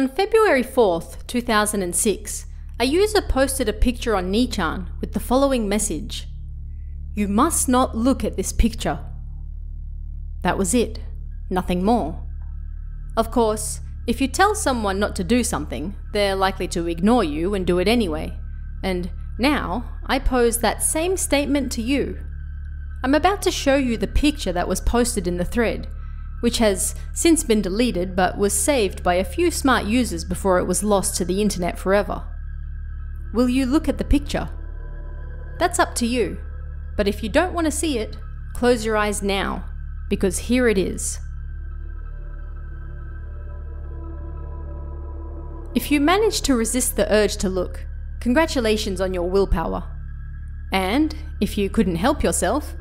On February 4th, 2006, a user posted a picture on Nichan with the following message You must not look at this picture. That was it, nothing more. Of course, if you tell someone not to do something, they're likely to ignore you and do it anyway. And now, I pose that same statement to you. I'm about to show you the picture that was posted in the thread, which has since been deleted but was saved by a few smart users before it was lost to the internet forever. Will you look at the picture? That's up to you, but if you don't want to see it, close your eyes now, because here it is. If you manage to resist the urge to look, congratulations on your willpower. And if you couldn't help yourself,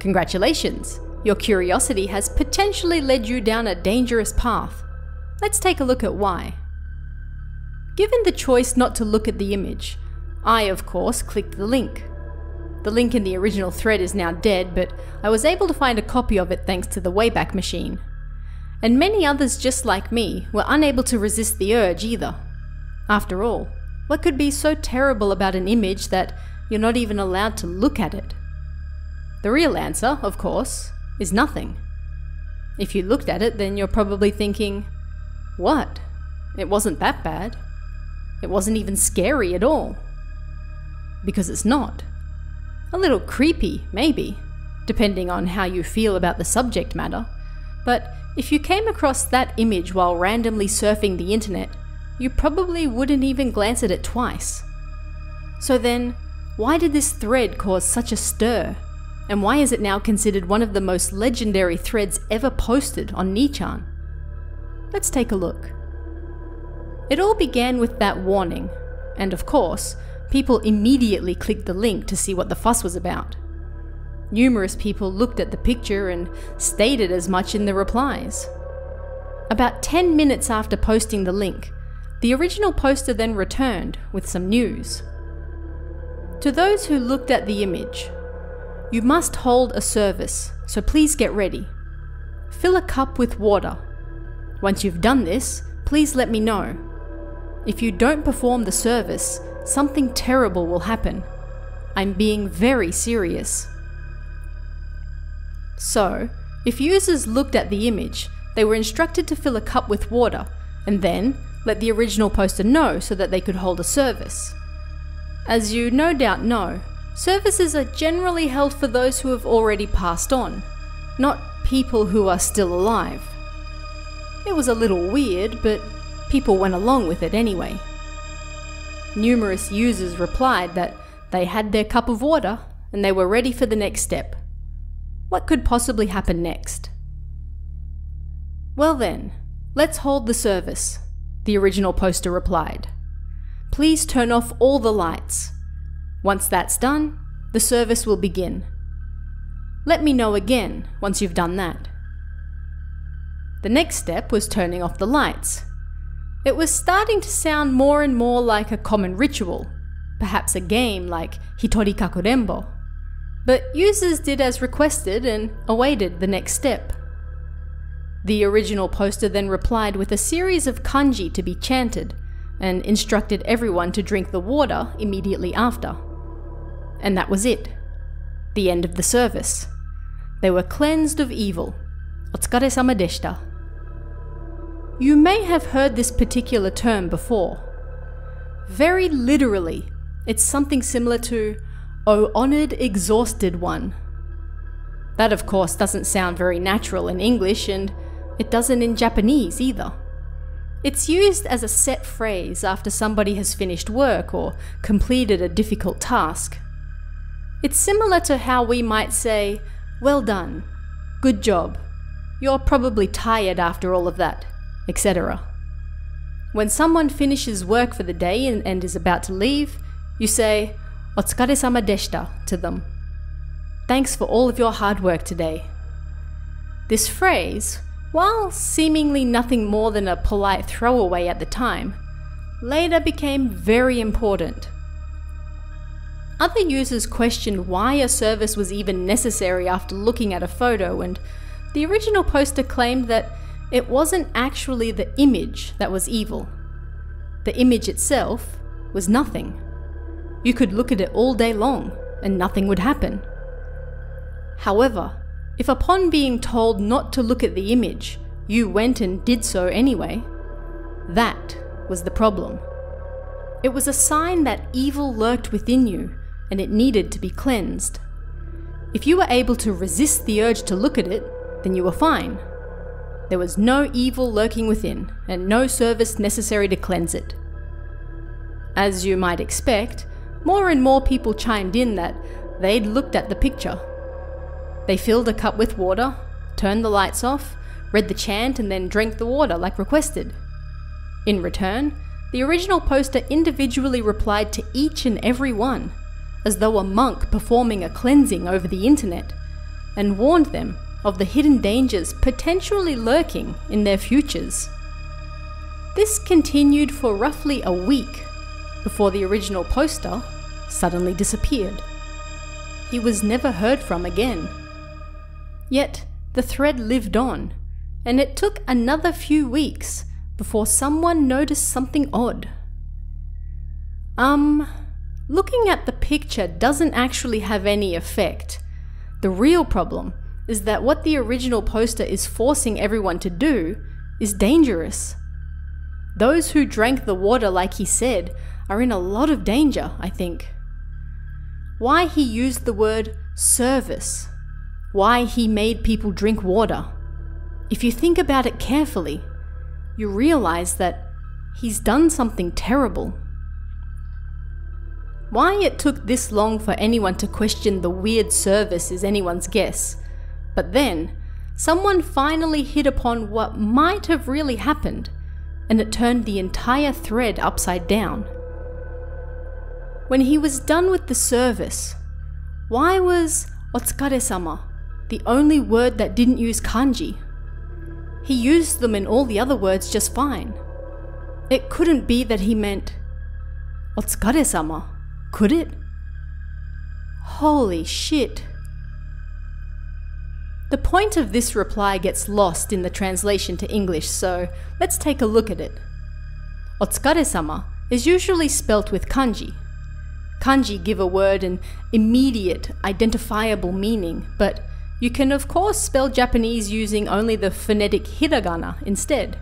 congratulations, your curiosity has potentially led you down a dangerous path. Let's take a look at why. Given the choice not to look at the image, I, of course, clicked the link. The link in the original thread is now dead, but I was able to find a copy of it thanks to the Wayback Machine and many others just like me were unable to resist the urge either. After all, what could be so terrible about an image that you're not even allowed to look at it? The real answer, of course, is nothing. If you looked at it, then you're probably thinking, what? It wasn't that bad. It wasn't even scary at all. Because it's not. A little creepy, maybe, depending on how you feel about the subject matter, but if you came across that image while randomly surfing the internet, you probably wouldn't even glance at it twice. So then, why did this thread cause such a stir? And why is it now considered one of the most legendary threads ever posted on Nichan? Let's take a look. It all began with that warning, and of course, people immediately clicked the link to see what the fuss was about. Numerous people looked at the picture and stated as much in the replies. About 10 minutes after posting the link, the original poster then returned with some news. To those who looked at the image, you must hold a service, so please get ready. Fill a cup with water. Once you've done this, please let me know. If you don't perform the service, something terrible will happen. I'm being very serious. So, if users looked at the image, they were instructed to fill a cup with water, and then let the original poster know so that they could hold a service. As you no doubt know, services are generally held for those who have already passed on, not people who are still alive. It was a little weird, but people went along with it anyway. Numerous users replied that they had their cup of water and they were ready for the next step. What could possibly happen next? Well then, let's hold the service, the original poster replied. Please turn off all the lights. Once that's done, the service will begin. Let me know again once you've done that. The next step was turning off the lights. It was starting to sound more and more like a common ritual, perhaps a game like Hitori Kakurembo. But users did as requested and awaited the next step. The original poster then replied with a series of kanji to be chanted and instructed everyone to drink the water immediately after. And that was it. The end of the service. They were cleansed of evil. Otsukare sama. You may have heard this particular term before. Very literally, it's something similar to O honoured exhausted one. That, of course, doesn't sound very natural in English, and it doesn't in Japanese either. It's used as a set phrase after somebody has finished work or completed a difficult task. It's similar to how we might say, Well done, good job, you're probably tired after all of that, etc. When someone finishes work for the day and, and is about to leave, you say, Otsukare sama deshita to them. Thanks for all of your hard work today. This phrase, while seemingly nothing more than a polite throwaway at the time, later became very important. Other users questioned why a service was even necessary after looking at a photo, and the original poster claimed that it wasn't actually the image that was evil, the image itself was nothing. You could look at it all day long and nothing would happen. However, if upon being told not to look at the image, you went and did so anyway, that was the problem. It was a sign that evil lurked within you and it needed to be cleansed. If you were able to resist the urge to look at it, then you were fine. There was no evil lurking within, and no service necessary to cleanse it. As you might expect, more and more people chimed in that they'd looked at the picture. They filled a cup with water, turned the lights off, read the chant, and then drank the water like requested. In return, the original poster individually replied to each and every one, as though a monk performing a cleansing over the internet, and warned them of the hidden dangers potentially lurking in their futures. This continued for roughly a week before the original poster suddenly disappeared. He was never heard from again. Yet the thread lived on, and it took another few weeks before someone noticed something odd. Um, looking at the picture doesn't actually have any effect. The real problem is that what the original poster is forcing everyone to do is dangerous. Those who drank the water, like he said, are in a lot of danger, I think. Why he used the word service, why he made people drink water. If you think about it carefully, you realize that he's done something terrible. Why it took this long for anyone to question the weird service is anyone's guess. But then, someone finally hit upon what might have really happened, and it turned the entire thread upside down. When he was done with the service, why was Otsukare-sama the only word that didn't use kanji? He used them in all the other words just fine. It couldn't be that he meant Otsukare-sama, could it? Holy shit. The point of this reply gets lost in the translation to English, so let's take a look at it. Otsukare-sama is usually spelt with kanji. Kanji give a word an immediate, identifiable meaning, but you can of course spell Japanese using only the phonetic hiragana instead.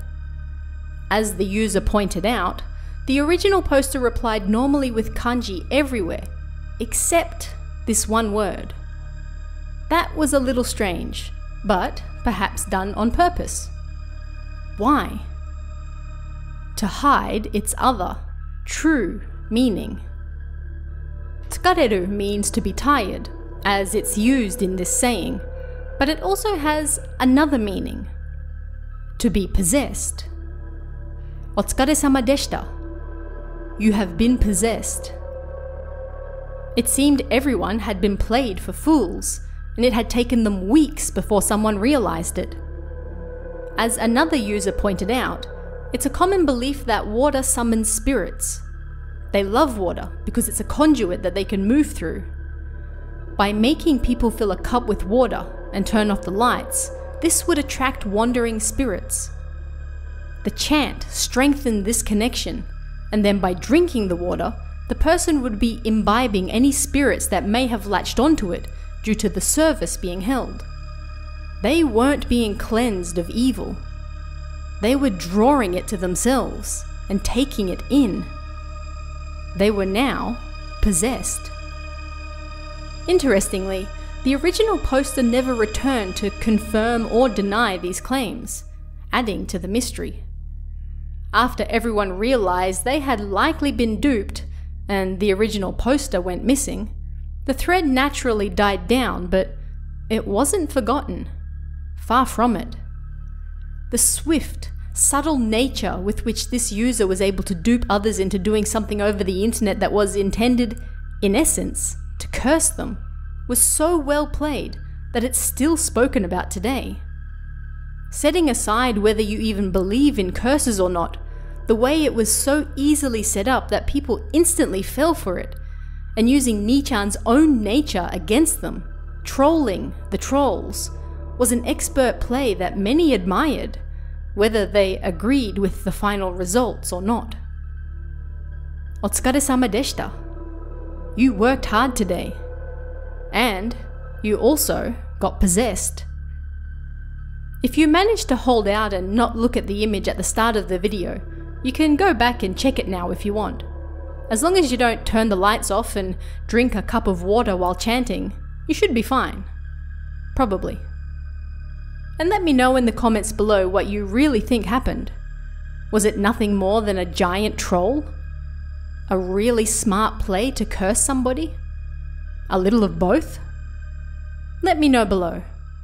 As the user pointed out, the original poster replied normally with kanji everywhere, except this one word. That was a little strange, but perhaps done on purpose. Why? To hide its other, true meaning. Tsukareru means to be tired, as it's used in this saying, but it also has another meaning to be possessed. Otsukare sama deshita. You have been possessed. It seemed everyone had been played for fools and it had taken them weeks before someone realized it. As another user pointed out, it's a common belief that water summons spirits. They love water because it's a conduit that they can move through. By making people fill a cup with water and turn off the lights, this would attract wandering spirits. The chant strengthened this connection, and then by drinking the water, the person would be imbibing any spirits that may have latched onto it due to the service being held. They weren't being cleansed of evil. They were drawing it to themselves and taking it in. They were now possessed. Interestingly, the original poster never returned to confirm or deny these claims, adding to the mystery. After everyone realized they had likely been duped and the original poster went missing, the thread naturally died down, but it wasn't forgotten. Far from it. The swift, subtle nature with which this user was able to dupe others into doing something over the internet that was intended, in essence, to curse them, was so well played that it's still spoken about today. Setting aside whether you even believe in curses or not, the way it was so easily set up that people instantly fell for it and using Nichan's own nature against them, trolling the trolls, was an expert play that many admired, whether they agreed with the final results or not. Otsukare-sama deshita. You worked hard today. And you also got possessed. If you manage to hold out and not look at the image at the start of the video, you can go back and check it now if you want. As long as you don't turn the lights off and drink a cup of water while chanting, you should be fine. Probably. And let me know in the comments below what you really think happened. Was it nothing more than a giant troll? A really smart play to curse somebody? A little of both? Let me know below,